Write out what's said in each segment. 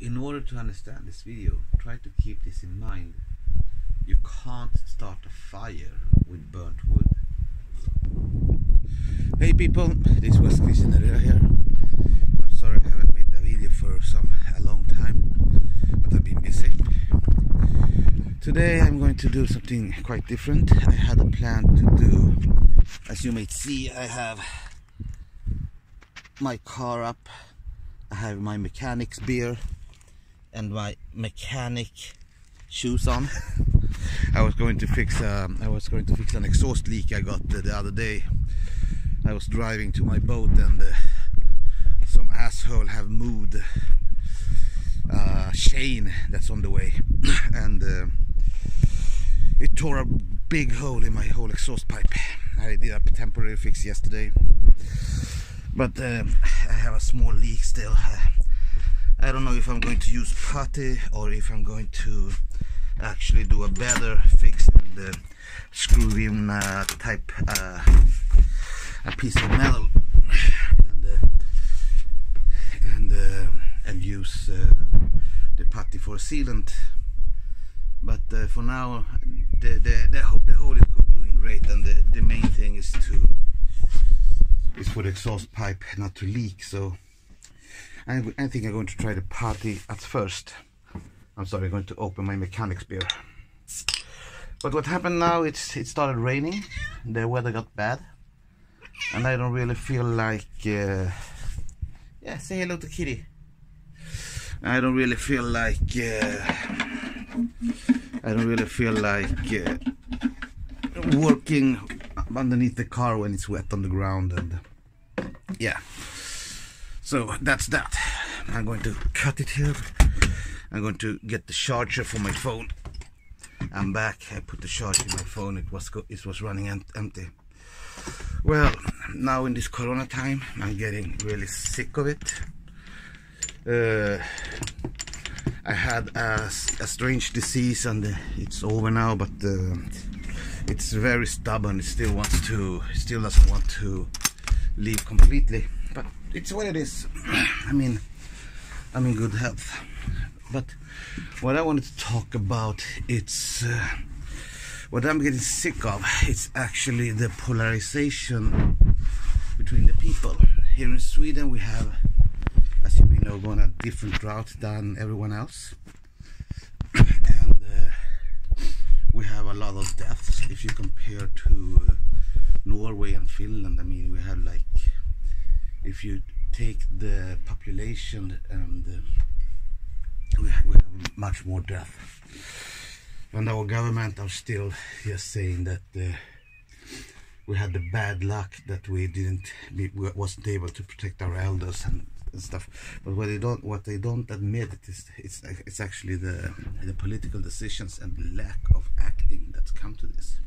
in order to understand this video, try to keep this in mind. You can't start a fire with burnt wood. Hey people, this was Cristian Herrera here. I'm sorry I haven't made a video for some a long time, but I've been busy. Today I'm going to do something quite different. I had a plan to do, as you may see, I have my car up. I have my mechanic's beer and my mechanic shoes on. I was going to fix um, I was going to fix an exhaust leak I got the, the other day. I was driving to my boat and uh, some asshole have moved uh, chain that's on the way and uh, it tore a big hole in my whole exhaust pipe. I did a temporary fix yesterday but um, I have a small leak still. I don't know if I'm going to use putty or if I'm going to actually do a better fix than the screw in uh, type uh, a piece of metal and uh, and uh, and use uh, the putty for sealant. But for now the the, the, the hole is doing great and the, the main thing is to is for the exhaust pipe not to leak so I, think I'm going to try the party at first. I'm sorry I'm going to open my mechanic's beer but what happened now it's it started raining. The weather got bad. And I don't really feel like uh, yeah say hello to kitty. I don't really feel like uh, I don't really feel like uh, working underneath the car when it's wet on the ground and yeah so that's that. I'm going to cut it here. I'm going to get the charger for my phone. I'm back. I put the charger in my phone. It was it was running empty. Well now in this corona time I'm getting really sick of it. Uh, I had a, a, strange disease and it's over now but uh, it's very stubborn. It still wants to still doesn't want to leave completely it's what it is. I mean I'm in good health. But what I wanted to talk about it's uh, what I'm getting sick of it's actually the polarization between the people. Here in Sweden we have as you may know gone a different route than everyone else. And uh, we have a lot of deaths. If you compare to uh, Norway and Finland I mean if you take the population and uh, we, have much more death and our government. Are still just saying that uh, we had the bad luck that we didn't we wasn't able to protect our elders and, and stuff. But what they don't what they don't admit is it's it's actually the the political decisions and lack of acting that's come to this.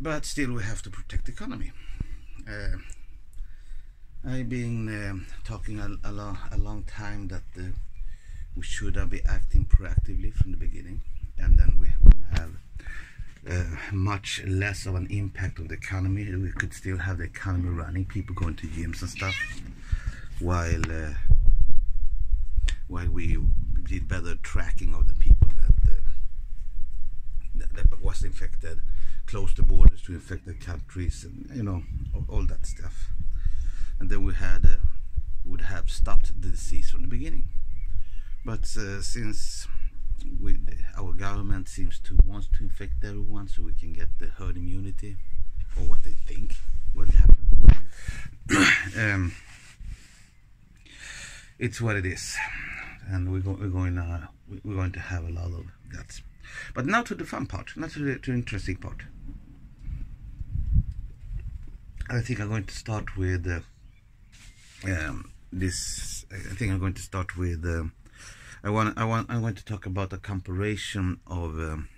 But still we have to protect the economy. Uh, I've been um, talking a, a, long, a long time that uh, we should be acting proactively from the beginning and then we have uh, much less of an impact on the economy. We could still have the economy running people going to gyms and stuff while uh, while we did better tracking of the people that, uh, that, that was infected close the borders to infected countries and you know all, all that stuff and then we had uh, would have stopped the disease from the beginning. But uh, since we, our government seems to want to infect everyone so we can get the herd immunity, or what they think will happen, um, it's what it is, and we're, go we're going uh, we're going to have a lot of that. But now to the fun part, not to the, to the interesting part. I think I'm going to start with. Uh, um, this I think I'm going to start with uh, I want I want I want to talk about a comparison of um,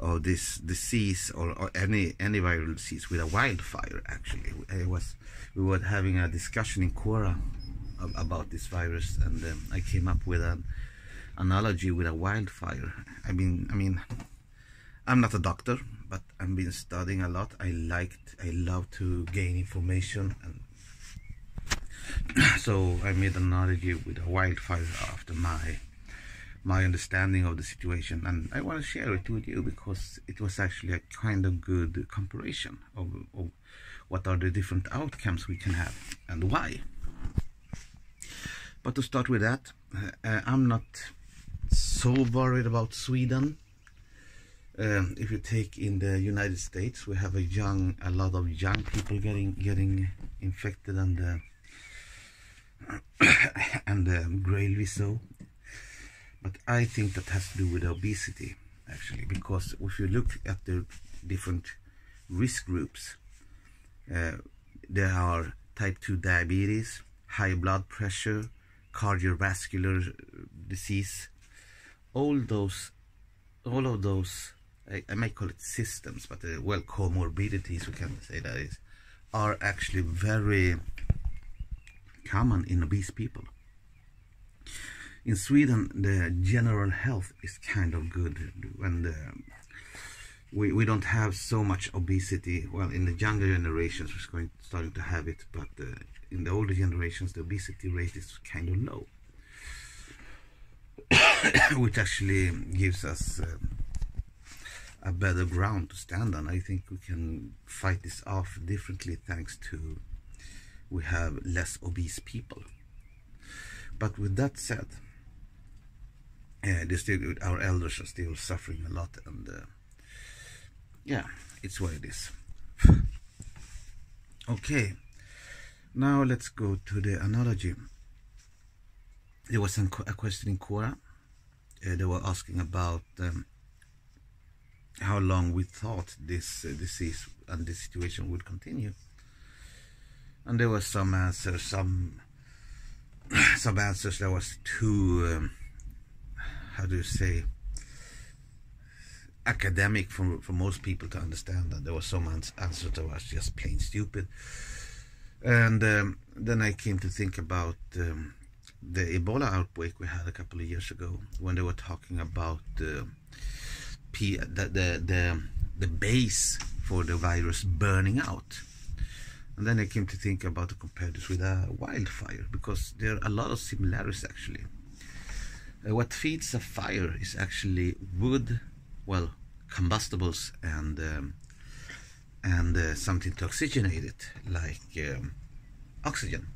of this disease or, or, any any viral disease with a wildfire actually. I was we were having a discussion in Quora about this virus and um, I came up with an analogy with a wildfire. I mean I mean I'm not a doctor but I've been studying a lot. I liked I love to gain information and so I made an analogy with a wildfire after my my understanding of the situation and I want to share it with you because it was actually a kind of good comparison of, of what are the different outcomes we can have and why. But to start with that, uh, I'm not so worried about Sweden. Um, if you take in the United States, we have a young, a lot of young people getting getting infected and uh, and uh, gravely so. But I think that has to do with obesity, actually, because if you look at the different risk groups, uh, there are type 2 diabetes, high blood pressure, cardiovascular disease, all those, all of those, I, I might call it systems, but uh, well, comorbidities, we can say that is, are actually very common in obese people. In Sweden, the general health is kind of good, and uh, we we don't have so much obesity. Well, in the younger generations, we're going starting to have it, but uh, in the older generations, the obesity rate is kind of low, which actually gives us. Uh, a better ground to stand on. I think we can fight this off differently thanks to we have less obese people. But with that said, uh, still, our elders are still suffering a lot, and uh, yeah, it's what it is. okay, now let's go to the analogy. There was a question in Quora. Uh, they were asking about um, how long we thought this uh, disease and this situation would continue and there was some answers some some answers that was too um, how do you say academic for, for most people to understand and there was some answers that was just plain stupid. And um, then I came to think about um, the Ebola outbreak we had a couple of years ago when they were talking about uh, P the, the, the, the base for the virus burning out and then I came to think about to compare this with a wildfire because there are a lot of similarities actually. Uh, what feeds a fire is actually wood, well, combustibles and um, and uh, something to oxygenate it, like um, oxygen.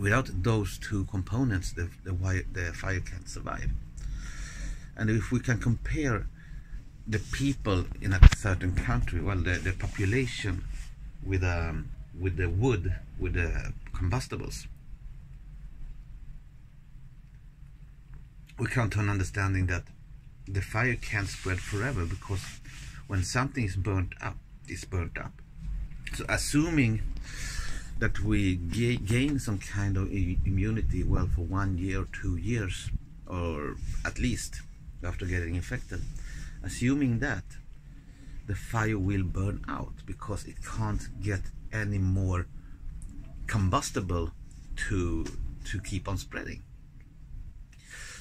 Without those two components, the, the, the fire can't survive. And if we can compare the people in a certain country, well, the, the population with um, with the wood, with the combustibles. We come to an understanding that the fire can't spread forever because when something is burnt up, it's burnt up. So assuming that we gain some kind of immunity, well, for one year or two years, or at least after getting infected, assuming that, the fire will burn out because it can't get any more combustible to to keep on spreading.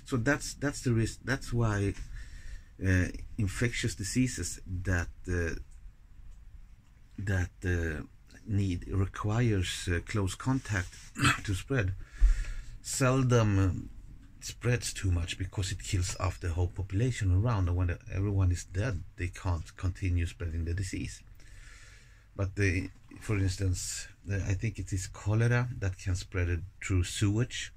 So that's that's the risk that's why uh, infectious diseases that uh, that uh, need requires uh, close contact to spread seldom spreads too much because it kills off the whole population around and when everyone is dead they can't continue spreading the disease. But the, for instance I think it is cholera that can spread it through sewage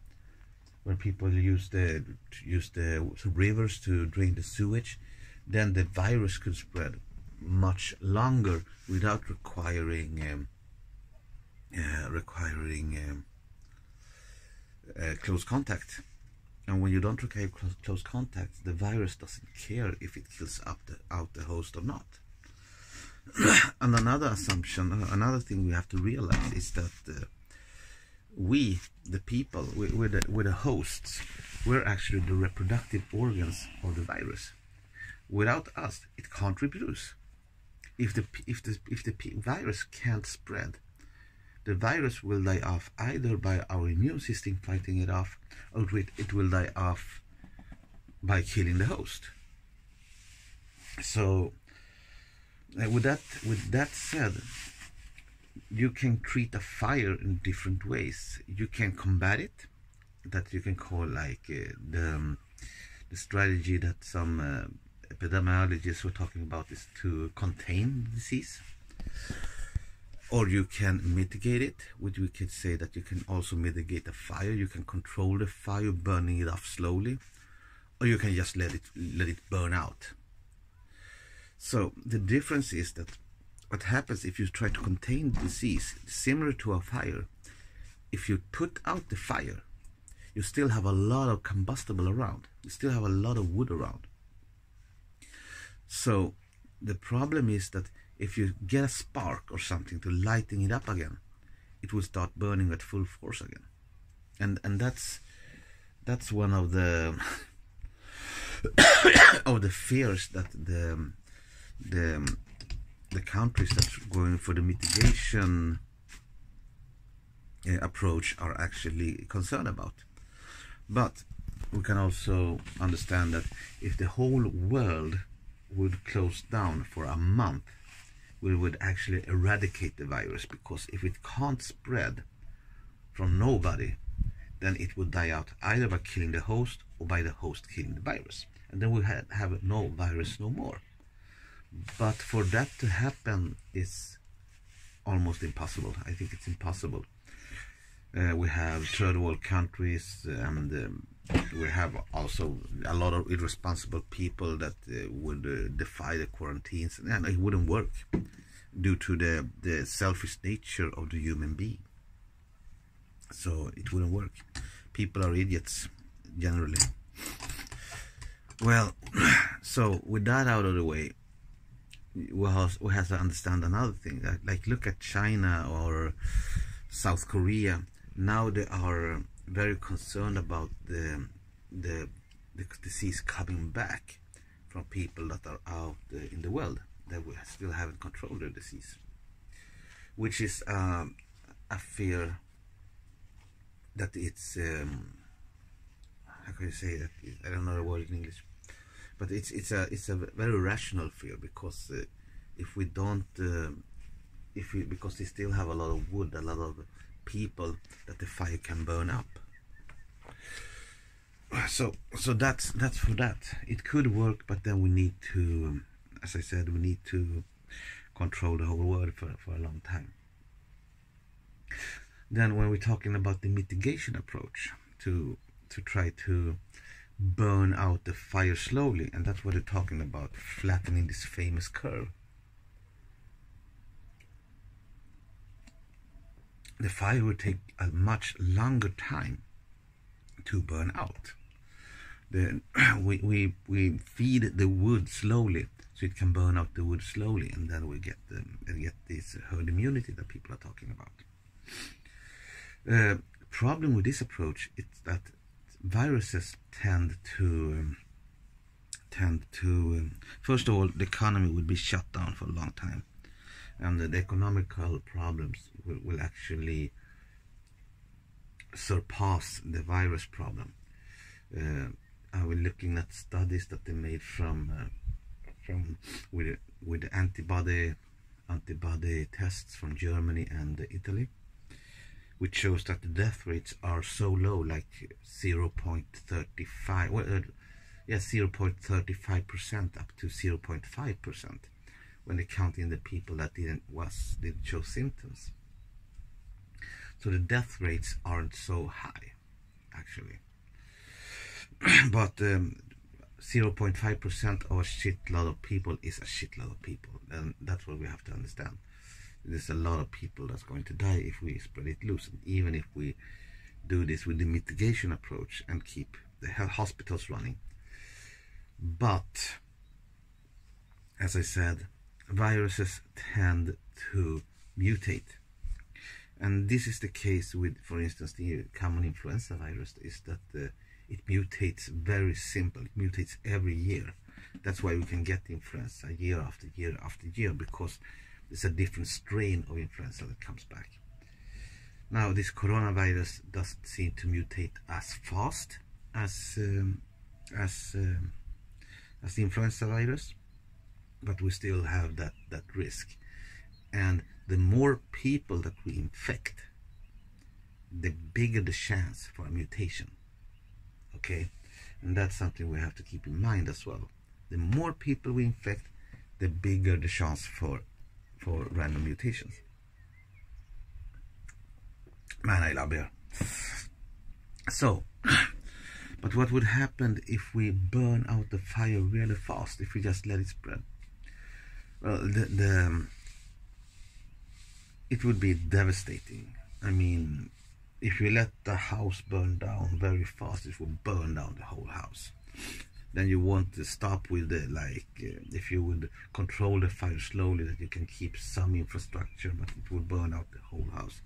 where people use the use the rivers to drain the sewage. Then the virus could spread much longer without requiring um, uh, requiring um, uh, close contact and when you don't require close, close contact, the virus doesn't care if it kills out the, out the host or not. and another assumption, uh, another thing we have to realize is that uh, we, the people, we, we're, the, we're the hosts, we're actually the reproductive organs of the virus. Without us, it can't reproduce. If the, if the, if the virus can't spread, the virus will die off either by our immune system fighting it off or it will die off by killing the host. So uh, with that with that said, you can treat a fire in different ways. You can combat it, that you can call like uh, the, um, the strategy that some uh, epidemiologists were talking about is to contain disease. Or you can mitigate it, which we could say that you can also mitigate the fire. You can control the fire, burning it off slowly, or you can just let it let it burn out. So the difference is that what happens if you try to contain disease, similar to a fire, if you put out the fire, you still have a lot of combustible around. You still have a lot of wood around. So the problem is that if you get a spark or something to lighting it up again, it will start burning at full force again. And and that's that's one of the of the fears that the the the countries that are going for the mitigation uh, approach are actually concerned about. But we can also understand that if the whole world would close down for a month, we would actually eradicate the virus because if it can't spread from nobody, then it would die out either by killing the host or by the host killing the virus. And then we have no virus no more. But for that to happen is almost impossible. I think it's impossible. Uh, we have third world countries and um, we have also a lot of irresponsible people that uh, would uh, defy the quarantines and it wouldn't work due to the, the selfish nature of the human being. So it wouldn't work. People are idiots generally. Well, so with that out of the way, we have, we have to understand another thing. Like, look at China or South Korea. Now they are very concerned about the the, the disease coming back from people that are out in the world that we still haven't controlled the disease, which is um, a fear that it's um, how can you say that? I don't know the word in English but it's it's a it's a very rational fear because uh, if we don't uh, if we because they still have a lot of wood a lot of people that the fire can burn up. So so that's that's for that. It could work but then we need to as i said we need to control the whole world for, for a long time. Then when we're talking about the mitigation approach to to try to burn out the fire slowly and that's what they're talking about flattening this famous curve the fire will take a much longer time to burn out. Then we, we, we feed the wood slowly so it can burn out the wood slowly and then we get the, get this herd immunity that people are talking about. Uh, problem with this approach is that viruses tend to um, tend to um, first of all the economy would be shut down for a long time and the, economical problems will, will actually surpass the virus problem. Uh, I was looking at studies that they made from uh, from with with antibody antibody tests from Germany and Italy which shows that the death rates are so low, like 0.35, well, uh, yeah, 0.35% up to 0.5% when they count in the people that didn't was didn't show symptoms. So the death rates aren't so high, actually. but 0.5% um, of a shitload of people is a shitload of people, and that's what we have to understand there's a lot of people that's going to die if we spread it loose. And even if we do this with the mitigation approach and keep the hospitals running. But, as I said, viruses tend to mutate. And this is the case with, for instance, the common influenza virus, is that uh, it mutates very simple. It mutates every year. That's why we can get influenza year after year after year, because it's a different strain of influenza that comes back. Now, this coronavirus doesn't seem to mutate as fast as um, as um, as the influenza virus, but we still have that that risk. and the more people that we infect the bigger the chance for a mutation. Okay? And that's something we have to keep in mind as well. The more people we infect the bigger the chance for for random mutations. Man i love beer so but what would happen if we burn out the fire really fast if we just let it spread well the, the um, it would be devastating. I mean if you let the house burn down very fast it will burn down the whole house. Then you want to stop with the like uh, if you would control the fire slowly that you can keep some infrastructure but it will burn out the whole house.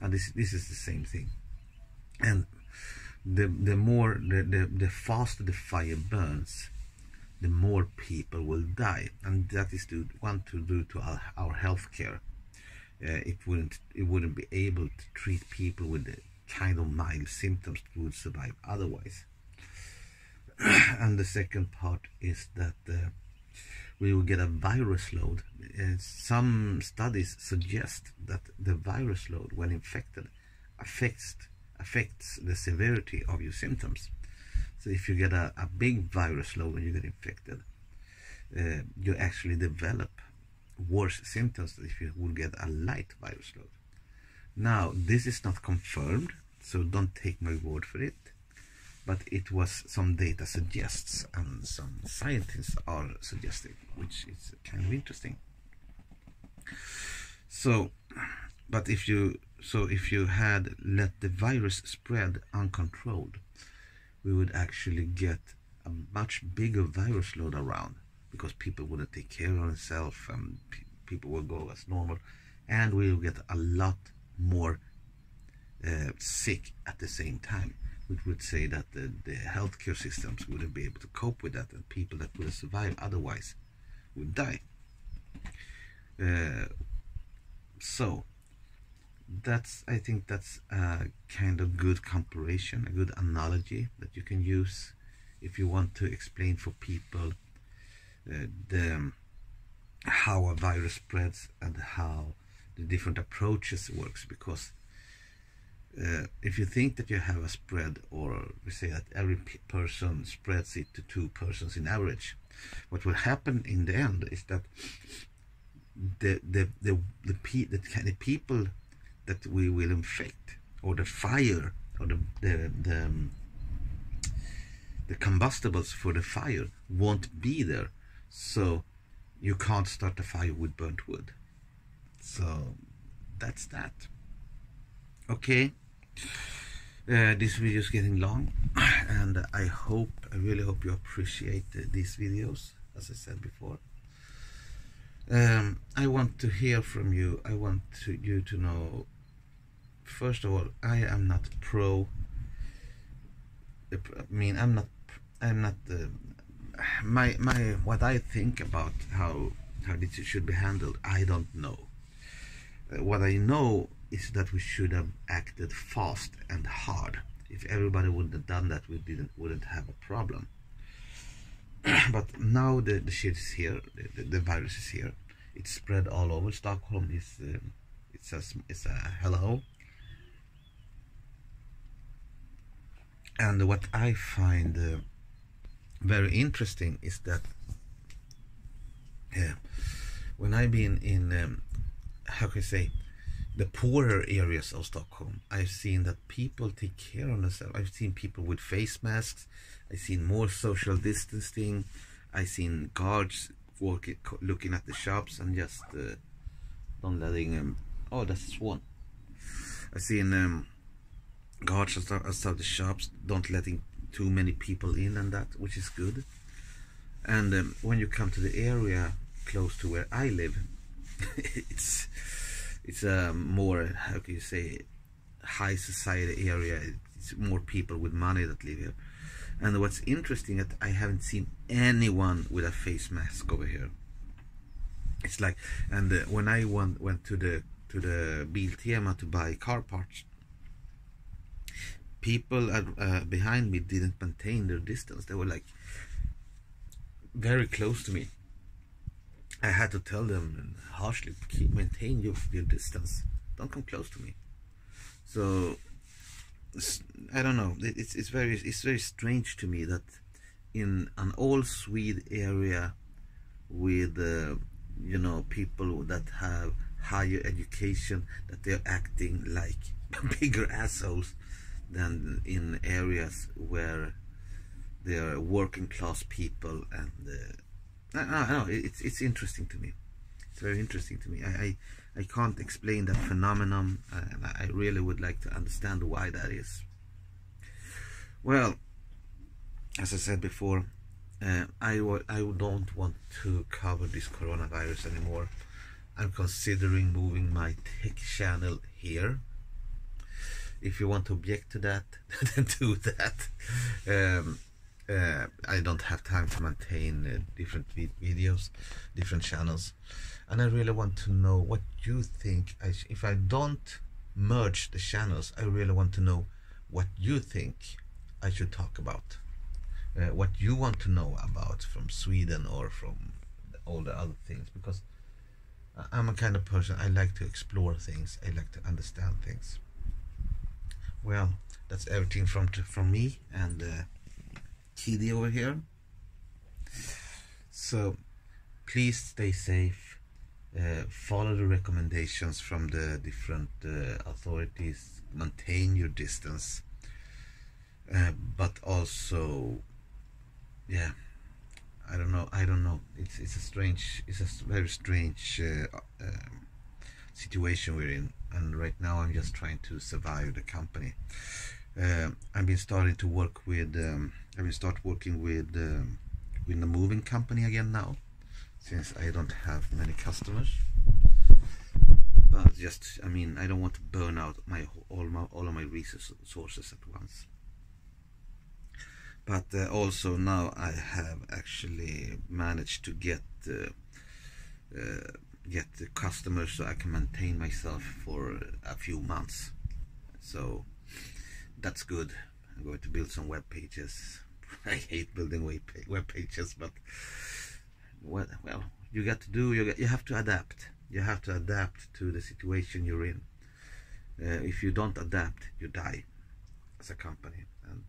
And this this is the same thing. And the the more the, the, the faster the fire burns the more people will die and that is to want to do to our, our health care uh, it wouldn't it wouldn't be able to treat people with the kind of mild symptoms that would survive otherwise. and the second part is that uh, we will get a virus load. Uh, some studies suggest that the virus load, when infected, affects affects the severity of your symptoms. So if you get a, a big virus load when you get infected, uh, you actually develop worse symptoms if you would get a light virus load. Now, this is not confirmed, so don't take my word for it, but it was some data suggests and some scientists are suggesting, which is kind of interesting. So, but if you so if you had let the virus spread uncontrolled, we would actually get a much bigger virus load around because people wouldn't take care of themselves and pe people will go as normal. And we will get a lot more uh, sick at the same time which would say that the, the healthcare systems wouldn't be able to cope with that and people that would have survived otherwise would die. Uh, so that's I think that's a kind of good comparison a good analogy that you can use if you want to explain for people uh, the how a virus spreads and how the different approaches works because uh, if you think that you have a spread or we say that every person spreads it to two persons in average what will happen in the end is that the the the the, pe the, the people that we will infect or the fire or the the, the um, the combustibles for the fire won't be there so you can't start a fire with burnt wood. So that's that. Okay. Uh, this video is getting long and I hope, I really hope you appreciate these videos as I said before. Um, I want to hear from you. I want to, you to know, first of all, I am not pro, I mean, I'm not, I'm not uh, my my what I think about how how this should be handled, I don't know. Uh, what I know is that we should have acted fast and hard. If everybody would have done that, we didn't wouldn't have a problem. but now the the shit is here. The, the, virus is here. It's spread all over. Stockholm is uh, it's a it's a hello. And what I find. Uh, very interesting is that yeah, when I've been in um, how can I say the poorer areas of Stockholm, I've seen that people take care of themselves. I've seen people with face masks. I've seen more social distancing. I've seen guards walking, looking at the shops and just uh, don't letting them. Um, oh, that's one. I've seen um, guards outside the shops, don't letting too many people in and that, which is good. And um, when you come to the area close to where I live, it's it's a more how can you say high society area. It's more people with money that live here. And what's interesting that I haven't seen anyone with a face mask over here. It's like, and uh, when I went went to the to the Biltema to buy car parts, people uh, behind me didn't maintain their distance. They were like very close to me. I had to tell them harshly, keep maintain your, your distance. Don't come close to me. So I don't know. It's it's very it's very strange to me that in an all Swede area with uh, you know people that have higher education that they're acting like bigger assholes than in areas where they're working class people and uh, I, know it's it's interesting to me. It's very interesting to me. I, I, I can't explain that phenomenon and I really would like to understand why that is. Well as I said before uh, I, I don't want to cover this coronavirus anymore. I'm considering moving my tech channel here. If you want to object to that, then do that. Um, uh, I don't have time to maintain uh, different videos, different channels, and I really want to know what you think. I if I don't merge the channels, I really want to know what you think I should talk about, uh, what you want to know about from Sweden or from all the other things, because I'm a kind of person, I like to explore things, I like to understand things. Well, that's everything from from me and uh, Kitty over here. So, please stay safe. Uh, follow the recommendations from the different uh, authorities. Maintain your distance. Uh, but also, yeah, I don't know. I don't know. It's it's a strange. It's a very strange uh, uh, situation we're in, and right now I'm just trying to survive the company. Uh, I've been starting to work with. Um, I've been start working with um, with the moving company again now, since I don't have many customers. But just, I mean, I don't want to burn out my all my all of my resources at once but uh, also now I have actually managed to get uh, uh, get the customers so I can maintain myself for a few months. So that's good. I'm going to build some web pages. I hate building web pages but well, well you got to do you, you have to adapt. You have to adapt to the situation you're in. Uh, if you don't adapt you die as a company. And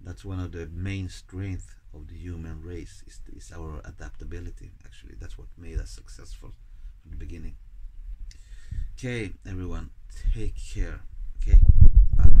that's one of the main strengths of the human race is, is our adaptability actually. That's what made us successful from the beginning. Okay everyone take care. Okay bye